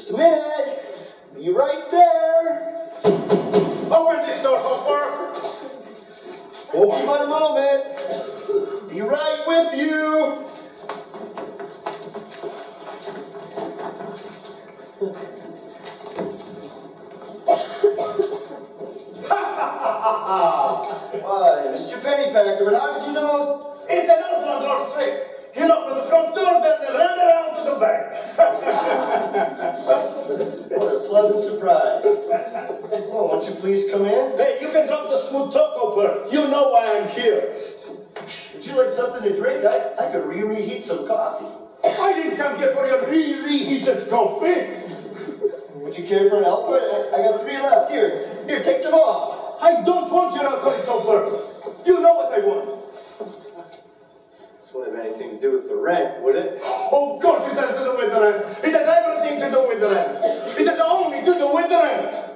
Just a minute. Be right there. Open this door, Hopper. Won't be but a moment. Be right with you. Why, Mr. Pennypacker, but how did you know? It's an open door straight. You knock on the front door, won't you please come in? Hey, you can drop the smooth talk, Hopper. You know why I'm here. Would you like something to drink? I, I could re-reheat some coffee. I didn't come here for your re-reheated coffee. Would you care for an Altoid? I, I got three left. Here, here, take them all. I don't want your alcoholic Hopper. You know what I want. This won't have anything to do with the rent, would it? Of course it has to do with the rent. It has everything to do with the rent. It has only to do with the rent.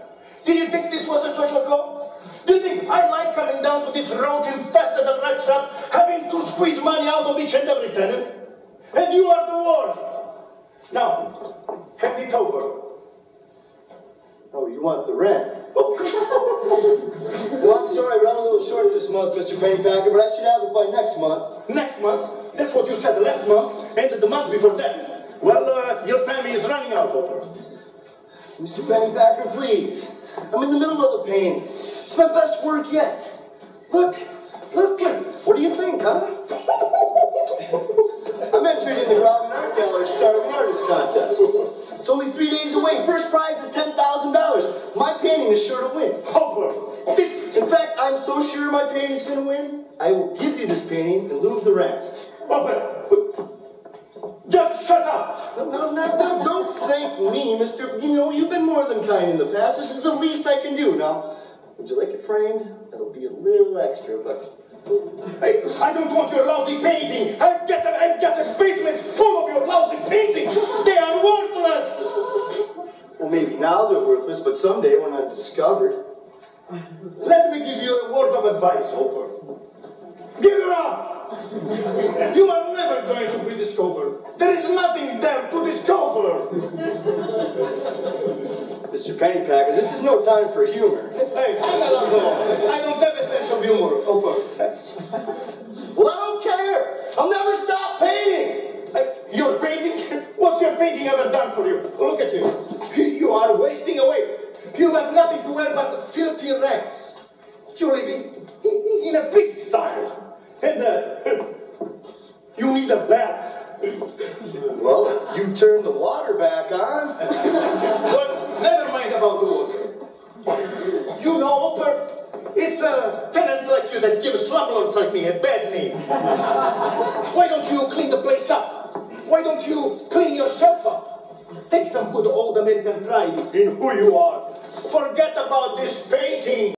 Did you think this was a social call? Do you think I like coming down to this roach-infested rat trap, having to squeeze money out of each and every tenant? And you are the worst. Now, hand it over. Oh, you want the rent? well, I'm sorry, but I'm a little short this month, Mr. Pennypacker, but I should have it by next month. Next month, that's what you said last month, and the month before that. Well, uh, your time is running out, Hopper. Mr. Pennypacker, please. I'm in the middle of a pain. It's my best work yet. Look, look, what do you think, huh? I'm entering in the Robin Art Gallery Starving Artist Contest. It's only three days away. First prize is $10,000. My painting is sure to win. In fact, I'm so sure my painting's gonna win, I will give you this painting in lieu of the rent. Just shut up. No, no, no, no, don't thank me, Mr. You know, you've been more than kind in the past. This is the least I can do. Now, would you like it framed? That'll be a little extra, but Hey, I don't want your lousy painting. I've got a, I've got a basement full of your lousy paintings. They are worthless. well, maybe now they're worthless, but someday when I'm discovered. Let me give you a word of advice, Hopper. Give it up. You are never going to be discovered. There is nothing there to discover. Mr. Pennypacker, this is no time for humor. Hey, I'm. I don't have a sense of humor, Hopper. Well, I don't care. I'll never stop painting. Hey, Your painting? What's your painting ever done for you? Look at you. You are wasting away. You have nothing to wear but filthy rags. You live you turn the water back on. But never mind about the water. You know, Hopper, it's uh, tenants like you that give slublords like me a bad name. Why don't you clean the place up? Why don't you clean yourself up? Take some good old American pride in who you are. Forget about this painting.